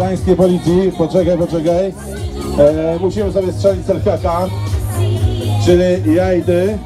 gdańskiej policji. Poczekaj, poczekaj. E, musimy sobie strzelić selfiaka. Czyli ja i ty.